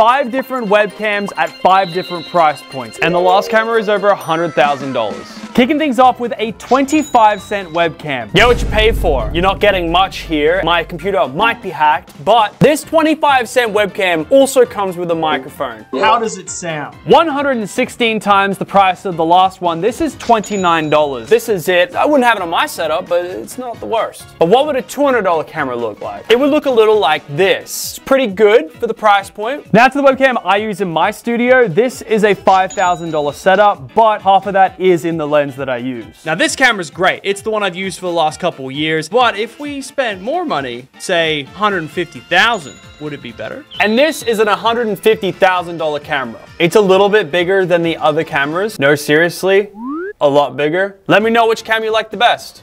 five different webcams at five different price points, and the last camera is over $100,000. Kicking things off with a 25 cent webcam. Get what you pay for. You're not getting much here. My computer might be hacked, but this 25 cent webcam also comes with a microphone. How does it sound? 116 times the price of the last one. This is $29. This is it. I wouldn't have it on my setup, but it's not the worst. But what would a $200 camera look like? It would look a little like this. It's pretty good for the price point. Now to the webcam I use in my studio. This is a $5,000 setup, but half of that is in the lens that I use. Now this camera's great. It's the one I've used for the last couple years, but if we spent more money, say 150,000, would it be better? And this is an $150,000 camera. It's a little bit bigger than the other cameras. No, seriously, a lot bigger. Let me know which cam you like the best.